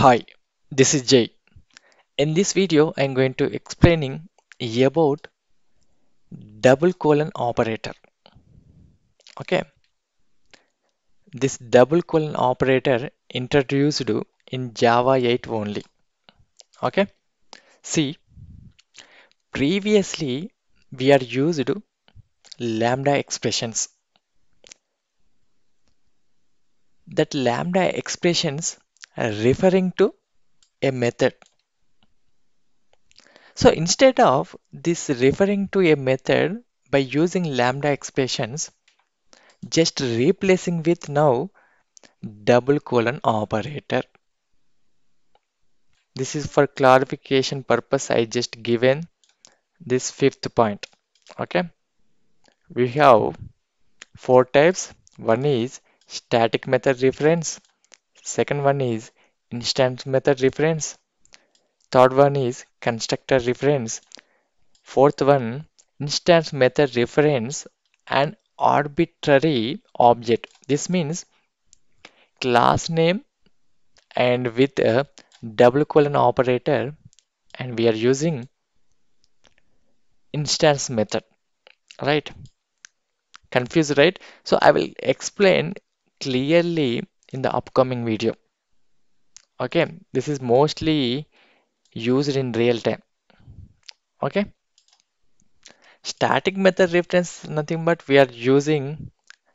Hi, this is Jay. In this video, I'm going to explaining about double colon operator. Okay, this double colon operator introduced in Java 8 only. Okay, see, previously we are used lambda expressions. That lambda expressions referring to a method. So instead of this referring to a method by using lambda expressions, just replacing with now double colon operator. This is for clarification purpose I just given this fifth point. Okay. We have four types. One is static method reference. Second one is instance method reference. Third one is constructor reference. Fourth one, instance method reference and arbitrary object. This means class name and with a double colon operator and we are using instance method, right? Confused, right? So I will explain clearly in the upcoming video. Okay, this is mostly used in real time. Okay. Static method reference nothing but we are using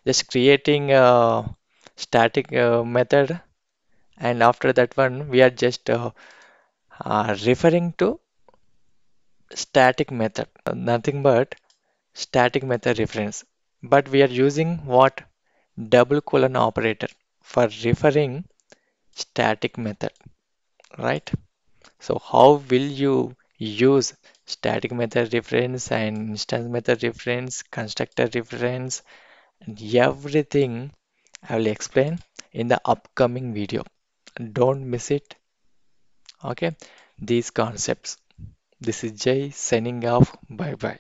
just creating a static uh, method. And after that one we are just uh, uh, referring to static method. Nothing but static method reference. But we are using what? Double colon operator for referring static method right so how will you use static method reference and instance method reference, constructor reference, and everything I will explain in the upcoming video. Don't miss it. Okay, these concepts. This is Jay signing off. Bye bye.